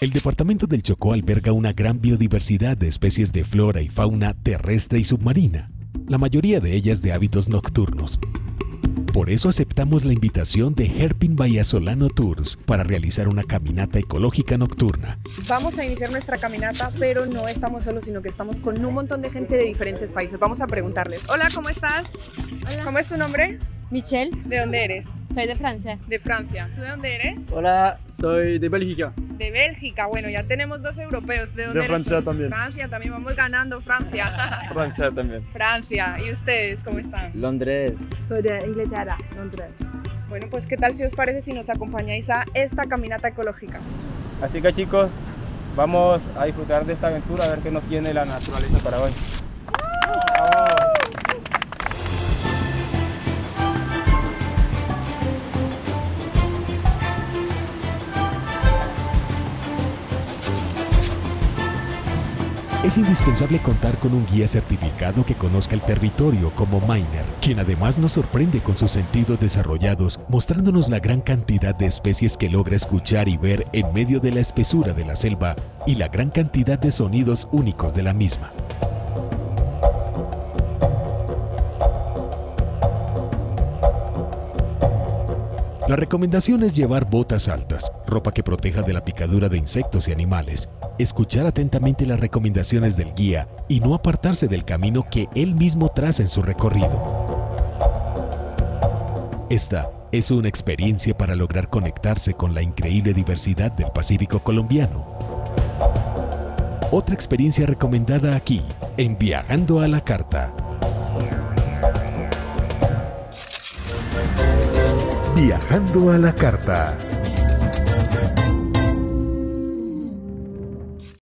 El departamento del Chocó alberga una gran biodiversidad de especies de flora y fauna terrestre y submarina, la mayoría de ellas de hábitos nocturnos. Por eso aceptamos la invitación de Herpin Vallasolano Tours para realizar una caminata ecológica nocturna. Vamos a iniciar nuestra caminata, pero no estamos solos, sino que estamos con un montón de gente de diferentes países. Vamos a preguntarles. Hola, ¿cómo estás? Hola. ¿Cómo es tu nombre? Michelle, ¿De dónde eres? Soy de Francia. De Francia. ¿Tú de dónde eres? Hola, soy de Bélgica. De Bélgica. Bueno, ya tenemos dos europeos. ¿De dónde De eres Francia tú? también. Francia también. Vamos ganando Francia. Francia también. Francia. ¿Y ustedes cómo están? Londres. Soy de Inglaterra, Londres. Bueno, pues ¿qué tal si os parece si nos acompañáis a esta caminata ecológica? Así que chicos, vamos a disfrutar de esta aventura, a ver qué nos tiene la naturaleza para hoy. Es indispensable contar con un guía certificado que conozca el territorio como Miner, quien además nos sorprende con sus sentidos desarrollados, mostrándonos la gran cantidad de especies que logra escuchar y ver en medio de la espesura de la selva y la gran cantidad de sonidos únicos de la misma. La recomendación es llevar botas altas, ropa que proteja de la picadura de insectos y animales, escuchar atentamente las recomendaciones del guía y no apartarse del camino que él mismo traza en su recorrido. Esta es una experiencia para lograr conectarse con la increíble diversidad del Pacífico colombiano. Otra experiencia recomendada aquí, en Viajando a la Carta. Viajando a la Carta.